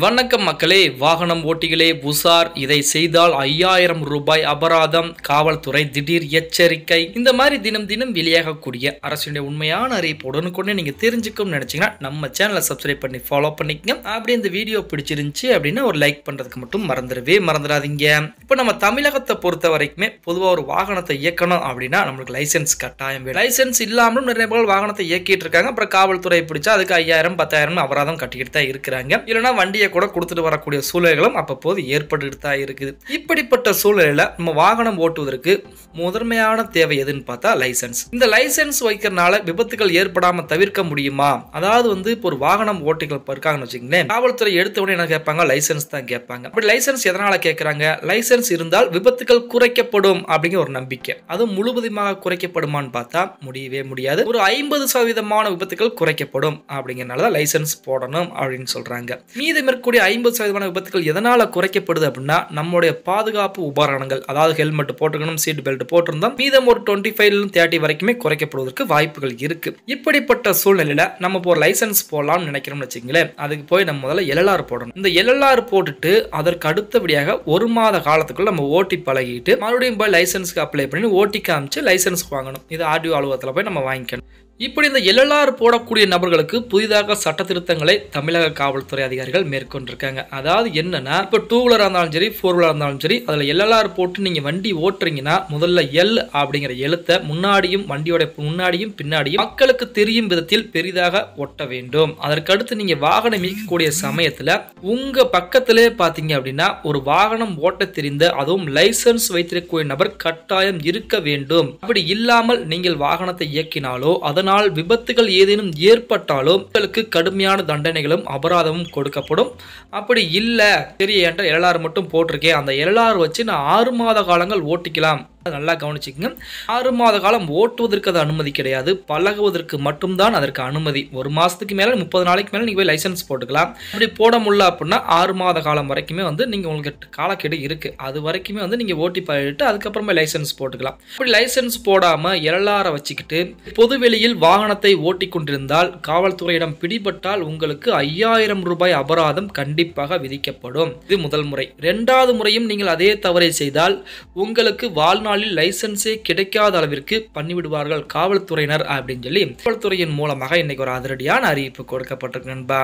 வணக்கம் மக்களே வாகனம் ஓட்டிகளே உசார் இதை செய்தால் ஐயாயிரம் ரூபாய் அபராதம் காவல்துறை திடீர் எச்சரிக்கை. இந்த மாதிரி தினம் தினம் வெளியாகக்கூடிய அரசுடைய உண்மையான அறிவிப்பு உடனுக்குடனே நீங்க தெரிஞ்சுக்கணும்னு நினைச்சீங்கன்னா நம்ம சேனலை சப்ஸ்கிரைப் பண்ணி ஃபாலோ பண்ணிக்கங்க. அப்படி இந்த வீடியோ பிடிச்சிருந்துச்சு அப்படின்னா ஒரு லைக் பண்றதுக்கு மட்டும் மறந்துடவே மறந்துடாதீங்க. இப்போ நம்ம தமிழகத்தை பொறுத்த வரைக்குமே பொதுவாக ஒரு வாகனத்தை இயக்கணும் அப்படின்னா நம்மளுக்கு லைசென்ஸ் கட்டாயம் லைசன்ஸ் லைசென்ஸ் இல்லாமலும் நிறைய பேர் வாகனத்தை இயக்கிட்டு இருக்காங்க. அப்புறம் காவல்துறை பிடிச்சா அதுக்கு ஐயாயிரம் பத்தாயிரம் அபராதம் கட்டிக்கிட்டு தான் இருக்கிறாங்க. இல்லைன்னா வண்டியை கூட கொடுத்துட்டு வரக்கூடிய சூழ்நிலைகளும் அப்பப்போது ஏற்பட்டுட்டு தான் இருக்குது. இப்படிப்பட்ட சூழலில் நம்ம வாகனம் ஓட்டுவதற்கு முதன்மையான தேவை எதுன்னு பார்த்தா லைசென்ஸ் இந்த லைசென்ஸ் வைக்கிறனால விபத்துகள் ஏற்படாம தவிர்க்க முடியுமா? அதாவது வந்து இப்போ ஒரு வாகனம் ஓட்டிகள் இப்ப இருக்காங்கன்னு வச்சுக்கங்களேன் காவல்துறை எடுத்த உடனே என்ன கேட்பாங்க? லைசென்ஸ் தான் கேட்பாங்க. அப்படி லைசென்ஸ் எதனால கேட்கறாங்க? லைசென்ஸ் இருந்தால் விபத்துகள் குறைக்கப்படும் அப்படிங்கிற ஒரு நம்பிக்கை. அது முழுவதுமாக குறைக்கப்படுமான்னு பார்த்தா முடியவே முடியாது. ஒரு ஐம்பது சதவீதமான விபத்துகள் குறைக்கப்படும் அப்படிங்கிறனால தான் லைசென்ஸ் போடணும் அப்படின்னு சொல்றாங்க. மீதம் இருக்கக்கூடிய ஐம்பது சதவீதமான விபத்துகள் எதனால் குறைக்கப்படுது அப்படின்னா நம்மளுடைய பாதுகாப்பு உபகரணங்கள் அதாவது ஹெல்மெட் போட்டுக்கணும் சீட் பெல்ட் போட்டிருந்தோம் மீதம் ஒரு டுவெண்ட்டி ஃபைவ்ல தேர்ட்டி வரைக்குமே குறைக்கப்படுவதற்கு வாய்ப்புகள் இருக்கு. இப்படிப்பட்ட சூழ்நிலையில நம்ம இப்போ ஒரு லைசென்ஸ் போடலாம்னு நினைக்கிறோம்னு வச்சுங்களேன் அதுக்கு போய் நம்ம முதல்ல எல்எல்ஆர் போடணும். இந்த எல்எல்ஆர் போட்டுட்டு அதற்கு அடுத்தபடியாக ஒரு மாத காலத்துக்குள்ள நம்ம ஓட்டி பழகிட்டு மறுபடியும் போய் லைசன்ஸ்க்கு அப்ளை பண்ணி ஓட்டி காமிச்சு லைசன்ஸ் வாங்கணும். இது ஆர்டிஓ அலுவலகத்தில் போய் நம்ம வாங்கிக்கணும். இப்படி இந்த எல்எல்ஆர் போடக்கூடிய நபர்களுக்கு புதிதாக சட்ட திருத்தங்களை தமிழக காவல்துறை அதிகாரிகள் மேற்கொண்டிருக்காங்க. அதாவது என்னன்னா இப்போ டூ வீலராக இருந்தாலும் சரி ஃபோர் வீலராக இருந்தாலும் சரி அதில் எல்எல்ஆர் போட்டு நீங்கள் வண்டி ஓட்டுறீங்கன்னா முதல்ல எல் அப்படிங்கிற எழுத்தை முன்னாடியும் வண்டியோட முன்னாடியும் பின்னாடியும் மக்களுக்கு தெரியும் விதத்தில் பெரிதாக ஒட்ட வேண்டும். அதற்கடுத்து நீங்கள் வாகனம் இயக்கக்கூடிய சமயத்தில் உங்கள் பக்கத்திலே பார்த்தீங்க அப்படின்னா ஒரு வாகனம் ஓட்ட தெரிந்த அதுவும் லைசன்ஸ் வைத்திருக்கக்கூடிய நபர் கட்டாயம் இருக்க வேண்டும். அப்படி இல்லாமல் நீங்கள் வாகனத்தை இயக்கினாலோ அதனால் விபத்துகள் ஏதேனும் ஏற்பட்டாலோ உங்களுக்கு கடுமையான தண்டனைகளும் அபராதமும் கொடுக்கப்படும். அப்படி இல்லை சரி என்ற எல்ஆர் மட்டும் போட்டிருக்கேன். அந்த எல்ஆர் வச்சு நான் ஆறு மாத காலங்கள் ஓட்டிக்கலாம். நல்லா கவனிச்சுக்கங்க. ஆறு மாத காலம் ஓட்டுவதற்கு அது அனுமதி கிடையாது. பழகுவதற்கு மட்டும்தான் அதற்கு அனுமதி. ஒரு மாதத்துக்கு மேலே முப்பது நாளைக்கு மேலே நீங்கள் போய் லைசன்ஸ் போட்டுக்கலாம். அப்படி போட முடியல அப்படின்னா ஆறு மாத காலம் வரைக்குமே வந்து நீங்கள் உங்களுக்கு காலக்கெடு இருக்குது அது வரைக்குமே வந்து நீங்கள் ஓட்டி பழகிட்டு அதுக்கப்புறமா லைசன்ஸ் போட்டுக்கலாம். அப்படி லைசன்ஸ் போடாமல் எல்ஆரை வச்சுக்கிட்டு பொதுவெளியில் வாகனத்தை ஓட்டி கொண்டிருந்தால் காவல்துறையிடம் பிடிபட்டால் உங்களுக்கு ஐயாயிரம் ரூபாய் அபராதம் கண்டிப்பாக விதிக்கப்படும். இது முதல் முறை. இரண்டாவது முறையும் நீங்கள் அதே தவறை செய்தால் உங்களுக்கு வாழ்நாள் நாளில் லைசன்ஸே கிடைக்காத அளவிற்கு பண்ணிவிடுவார்கள் காவல்துறையினர் அப்படின்னு சொல்லி காவல்துறையின் மூலமாக இன்னைக்கு ஒரு அதிரடியான அறிவிப்பு கொடுக்கப்பட்டிருக்கு நண்பா.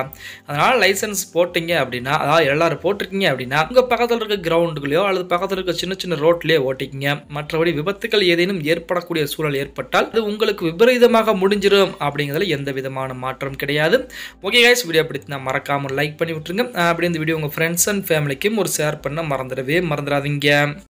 அதனால லைசன்ஸ் போட்டீங்க அப்படின்னா அதாவது எல்லாரும் போட்டிருக்கீங்க அப்படின்னா உங்க பக்கத்தில் இருக்க கிரவுண்டுகளையோ அல்லது பக்கத்தில் இருக்க சின்ன சின்ன ரோட்லயே ஓட்டிக்கிங்க. மற்றபடி விபத்துகள் ஏதேனும் ஏற்படக்கூடிய சூழல் ஏற்பட்டால் அது உங்களுக்கு விபரீதமாக முடிஞ்சிடும் அப்படிங்கிறதுல எந்த விதமான மாற்றம் கிடையாது. ஓகே கைஸ் வீடியோ பிடிச்சிருந்தா மறக்காம லைக் பண்ணி விட்டுருங்க. அப்படி இந்த வீடியோ உங்க ஃப்ரெண்ட்ஸ் அண்ட் ஃபேமிலிக்கும் ஒரு ஷேர் பண்ண மறந்துடவே மறந்துடாதீங்க.